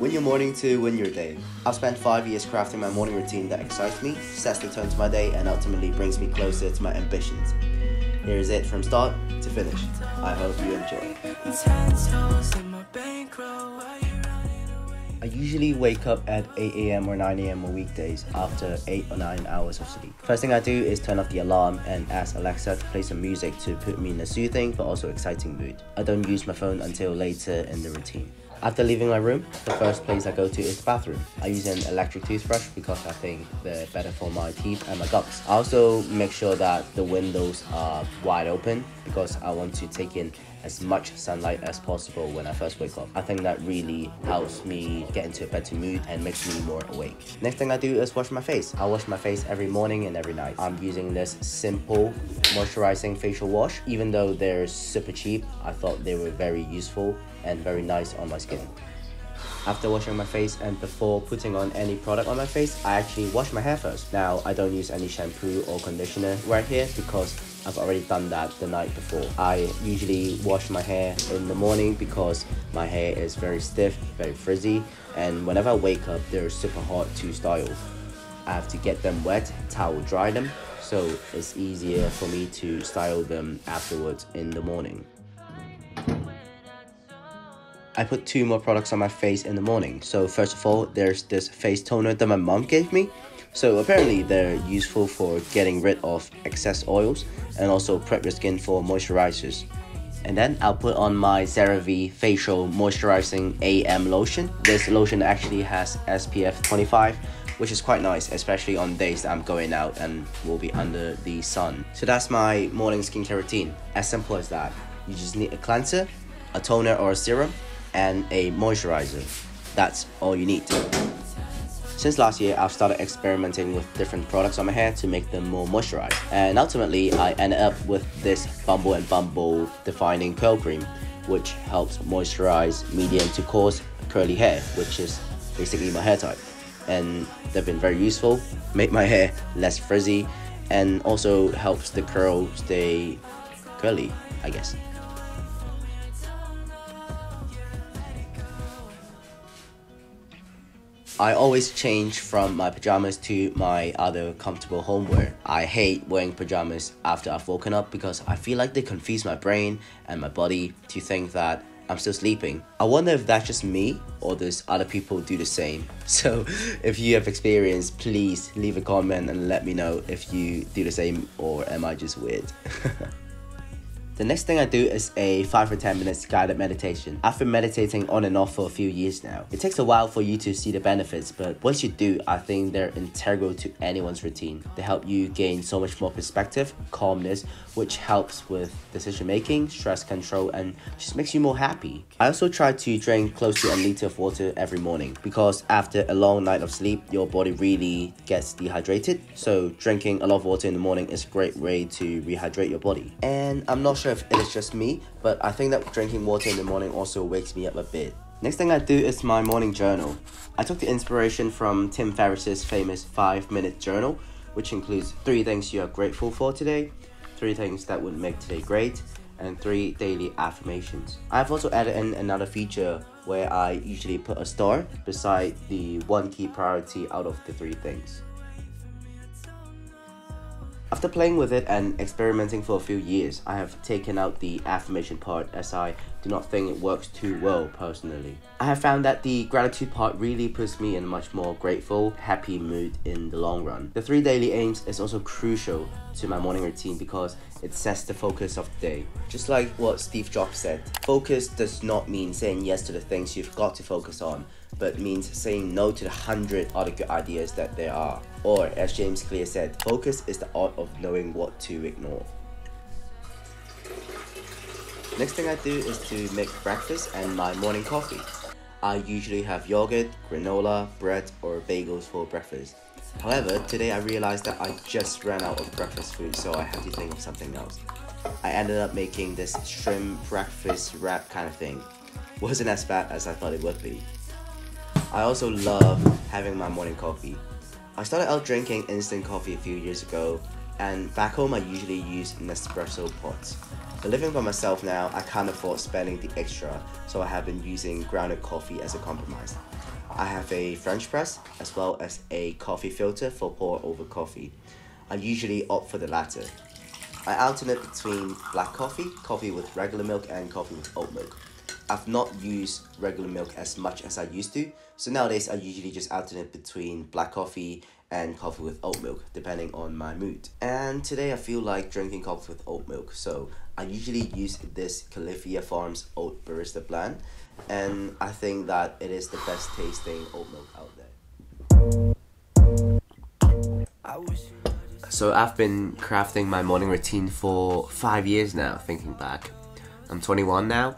Win your morning to win your day. I've spent five years crafting my morning routine that excites me, sets the tone to my day, and ultimately brings me closer to my ambitions. Here is it from start to finish. I hope you enjoy. I usually wake up at 8 a.m. or 9 a.m. on weekdays after 8 or 9 hours of sleep. First thing I do is turn off the alarm and ask Alexa to play some music to put me in a soothing but also exciting mood. I don't use my phone until later in the routine. After leaving my room, the first place I go to is the bathroom. I use an electric toothbrush because I think they're better for my teeth and my gums. I also make sure that the windows are wide open because I want to take in as much sunlight as possible when I first wake up. I think that really helps me get into a better mood and makes me more awake. Next thing I do is wash my face. I wash my face every morning and every night. I'm using this simple moisturizing facial wash. Even though they're super cheap, I thought they were very useful and very nice on my skin. After washing my face and before putting on any product on my face, I actually wash my hair first. Now, I don't use any shampoo or conditioner right here because I've already done that the night before. I usually wash my hair in the morning because my hair is very stiff, very frizzy, and whenever I wake up, they're super hard to style. I have to get them wet, towel dry them, so it's easier for me to style them afterwards in the morning. I put two more products on my face in the morning. So first of all, there's this face toner that my mom gave me. So apparently they're useful for getting rid of excess oils and also prep your skin for moisturizers. And then I'll put on my CeraVe Facial Moisturizing AM Lotion. This lotion actually has SPF 25, which is quite nice, especially on days that I'm going out and will be under the sun. So that's my morning skincare routine. As simple as that. You just need a cleanser, a toner or a serum, and a moisturizer. That's all you need. Since last year, I've started experimenting with different products on my hair to make them more moisturized. And ultimately, I ended up with this Bumble and Bumble Defining Curl Cream, which helps moisturize medium to coarse curly hair, which is basically my hair type. And they've been very useful, make my hair less frizzy, and also helps the curl stay curly, I guess. I always change from my pajamas to my other comfortable homewear. I hate wearing pajamas after I've woken up because I feel like they confuse my brain and my body to think that I'm still sleeping. I wonder if that's just me or does other people do the same. So if you have experience, please leave a comment and let me know if you do the same or am I just weird. The next thing I do is a 5 or 10 minutes guided meditation. I've been meditating on and off for a few years now. It takes a while for you to see the benefits, but once you do, I think they're integral to anyone's routine. They help you gain so much more perspective, calmness, which helps with decision making, stress control, and just makes you more happy. I also try to drink close to a liter of water every morning because after a long night of sleep, your body really gets dehydrated. So drinking a lot of water in the morning is a great way to rehydrate your body. And I'm not sure if it is just me, but I think that drinking water in the morning also wakes me up a bit. Next thing I do is my morning journal. I took the inspiration from Tim Ferriss's famous 5 minute journal, which includes 3 things you are grateful for today, 3 things that would make today great, and 3 daily affirmations. I've also added in another feature where I usually put a star beside the one key priority out of the 3 things. After playing with it and experimenting for a few years, I have taken out the affirmation part as I do not think it works too well personally. I have found that the gratitude part really puts me in a much more grateful, happy mood in the long run. The three daily aims is also crucial to my morning routine because it sets the focus of the day. Just like what Steve Jobs said, focus does not mean saying yes to the things you've got to focus on, but means saying no to the hundred other good ideas that there are. Or, as James Clear said, focus is the art of knowing what to ignore. Next thing I do is to make breakfast and my morning coffee. I usually have yogurt, granola, bread, or bagels for breakfast. However, today I realized that I just ran out of breakfast food, so I had to think of something else. I ended up making this shrimp breakfast wrap kind of thing. Wasn't as bad as I thought it would be. I also love having my morning coffee. I started out drinking instant coffee a few years ago, and back home I usually use Nespresso pots. But living by myself now, I can't afford spending the extra, so I have been using grounded coffee as a compromise. I have a French press as well as a coffee filter for pour over coffee. I usually opt for the latter. I alternate between black coffee, coffee with regular milk, and coffee with oat milk. I've not used regular milk as much as I used to, so nowadays I usually just alternate between black coffee and coffee with oat milk, depending on my mood. And today I feel like drinking coffee with oat milk, so I usually use this Califia Farms Oat Barista blend, and I think that it is the best tasting oat milk out there. So I've been crafting my morning routine for five years now, thinking back. I'm 21 now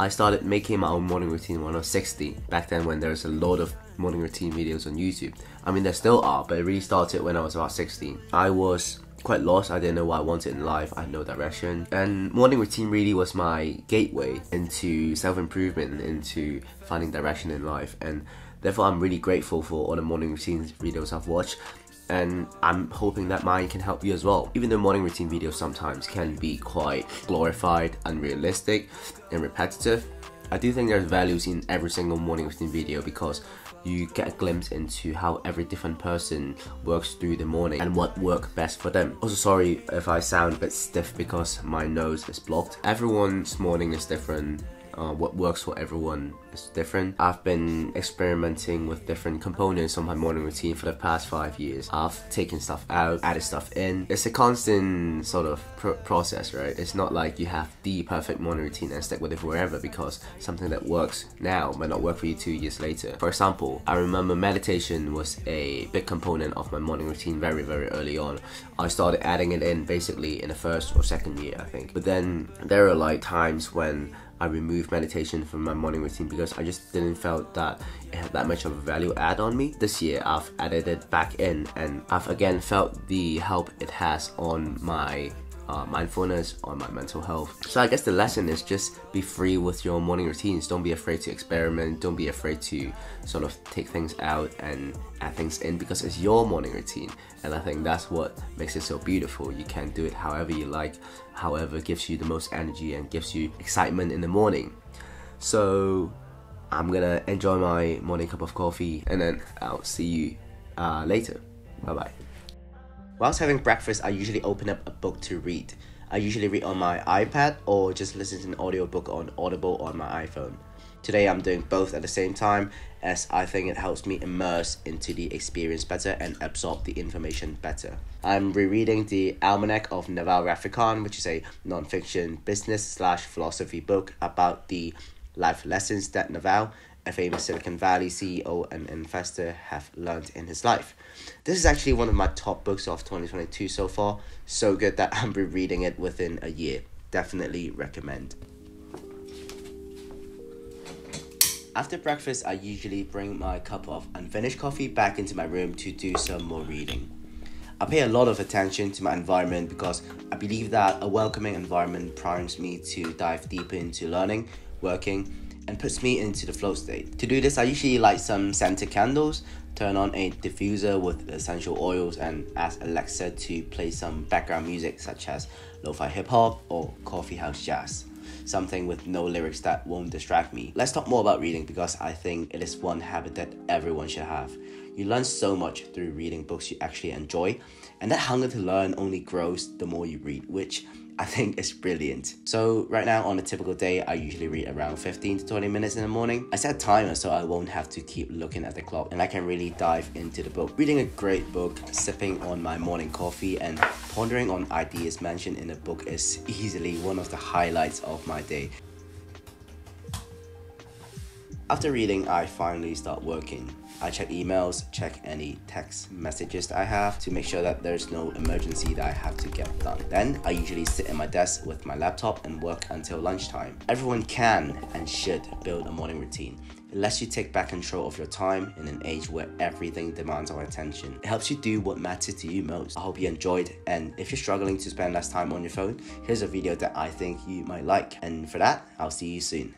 I started making my own morning routine when I was 16. Back then, when there was a lot of morning routine videos on YouTube. I mean, there still are, but it really started when I was about 16. I was quite lost. I didn't know what I wanted in life. I had no direction. And morning routine really was my gateway into self improvement, into finding direction in life. And therefore, I'm really grateful for all the morning routines videos I've watched and I'm hoping that mine can help you as well. Even though morning routine videos sometimes can be quite glorified, unrealistic, and repetitive, I do think there's values in every single morning routine video because you get a glimpse into how every different person works through the morning and what work best for them. Also sorry if I sound a bit stiff because my nose is blocked. Everyone's morning is different uh, what works for everyone is different. I've been experimenting with different components on my morning routine for the past five years. I've taken stuff out, added stuff in. It's a constant sort of pr process, right? It's not like you have the perfect morning routine and stick with it forever because something that works now might not work for you two years later. For example, I remember meditation was a big component of my morning routine very, very early on. I started adding it in basically in the first or second year, I think. But then there are like times when I removed meditation from my morning routine because I just didn't felt that it had that much of a value add on me. This year I've added it back in and I've again felt the help it has on my uh, mindfulness, on my mental health. So I guess the lesson is just be free with your morning routines. Don't be afraid to experiment. Don't be afraid to sort of take things out and add things in because it's your morning routine. And I think that's what makes it so beautiful. You can do it however you like, however gives you the most energy and gives you excitement in the morning. So I'm gonna enjoy my morning cup of coffee and then I'll see you uh, later. Bye bye. Whilst having breakfast, I usually open up a book to read. I usually read on my iPad or just listen to an audiobook on Audible on my iPhone. Today I'm doing both at the same time as I think it helps me immerse into the experience better and absorb the information better. I'm rereading the Almanac of Naval Ravikant, which is a non-fiction business slash philosophy book about the life lessons that Naval a famous Silicon Valley CEO and investor have learned in his life. This is actually one of my top books of 2022 so far. So good that I'm rereading it within a year. Definitely recommend. After breakfast, I usually bring my cup of unfinished coffee back into my room to do some more reading. I pay a lot of attention to my environment because I believe that a welcoming environment primes me to dive deeper into learning, working, and puts me into the flow state. To do this, I usually light some scented candles, turn on a diffuser with essential oils, and ask Alexa to play some background music such as lo-fi hip-hop or coffee house jazz. Something with no lyrics that won't distract me. Let's talk more about reading because I think it is one habit that everyone should have. You learn so much through reading books you actually enjoy, and that hunger to learn only grows the more you read, which I think is brilliant. So right now on a typical day, I usually read around 15 to 20 minutes in the morning. I set a timer so I won't have to keep looking at the clock and I can really dive into the book. Reading a great book, sipping on my morning coffee and pondering on ideas mentioned in the book is easily one of the highlights of my day. After reading, I finally start working. I check emails, check any text messages that I have to make sure that there's no emergency that I have to get done. Then I usually sit at my desk with my laptop and work until lunchtime. Everyone can and should build a morning routine. It lets you take back control of your time in an age where everything demands our attention. It helps you do what matters to you most. I hope you enjoyed and if you're struggling to spend less time on your phone, here's a video that I think you might like. And for that, I'll see you soon.